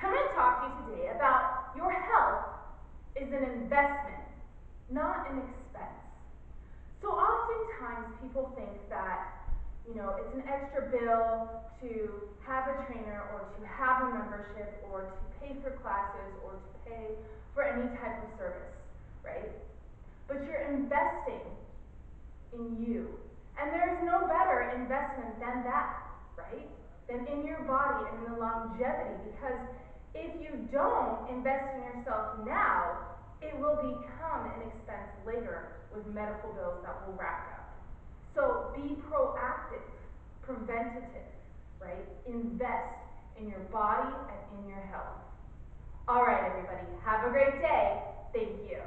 Come and talk to you today about your health is an investment, not an expense. So oftentimes people think that, you know, it's an extra bill to have a trainer or to have a membership or to pay for classes or to pay for any type of service, right? But you're investing in you. And there is no better investment than that, right? Than in your body and in the longevity because if you don't invest in yourself now, it will become an expense later with medical bills that will rack up. So be proactive, preventative, right? Invest in your body and in your health. All right, everybody, have a great day. Thank you.